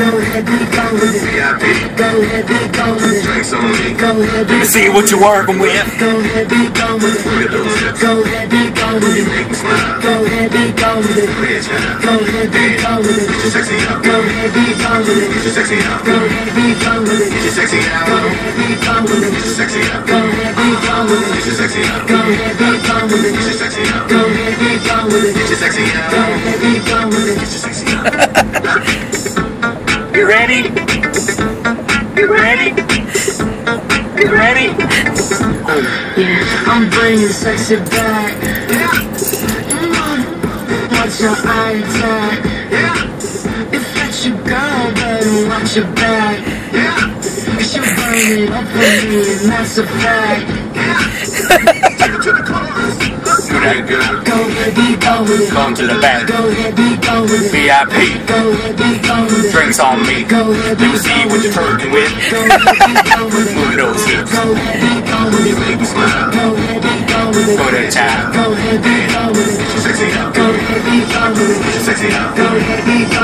Go ahead, be gone with it. VIP. Go ahead, be gone with it. Drinks on me. Go ahead, be see what you're working with. Go ahead, be gone with it. Go ahead, be gone with it. Make me smile. Go ahead, be gone with it. Go ahead, be gone with Get your it. sexy out. Go ahead, be gone with Get it. your sexy out. Go ahead, be gone with Get it. your sexy Go out. ahead, be gone with Get it. your sexy out. Go ahead, be gone with Get it. your sexy out. Go ahead, be gone with Get your it. sexy out. Go ahead, be gone with it. Get your sexy Go out. ahead, be gone with Get it. your sexy out. You ready? You ready? You ready? Yeah, I'm bringing sexy back. Mm, Watch your eye attack. If that's your girl, better watch your back. Cause you burn it up for me, and that's a fact. Take it to the chorus. Do that, girl. Go gone with it. Come to the back. Go ahead, be gone with it. VIP. Go ahead, be gone with it. Drinks on me. Go ahead, be Let me see what you're it. with. Go ahead, be gone with at those hips. Go ahead, be gone with it. Make me smile. Go ahead, be gone with it. Go to the top. Go ahead, be gone with it. Sexy out. Go ahead, be gone with it. Sexy out. Go ahead, be gone